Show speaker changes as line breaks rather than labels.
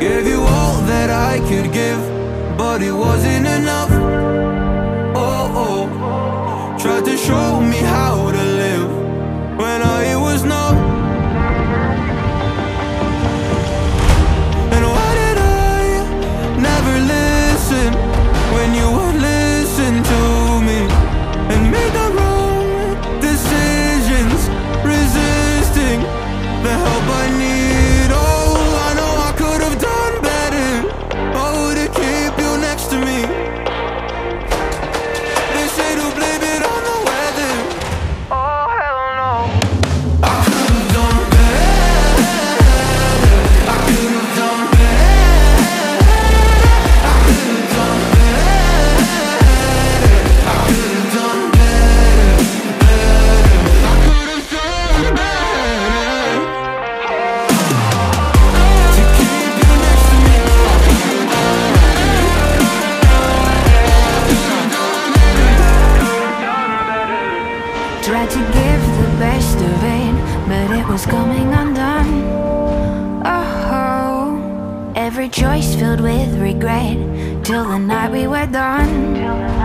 Gave you all that I could give, but it wasn't enough. Oh, oh. Tried to show me how to live when it was numb.
To give the best of it, but it was coming undone. Oh, every choice filled with regret till the night we were done.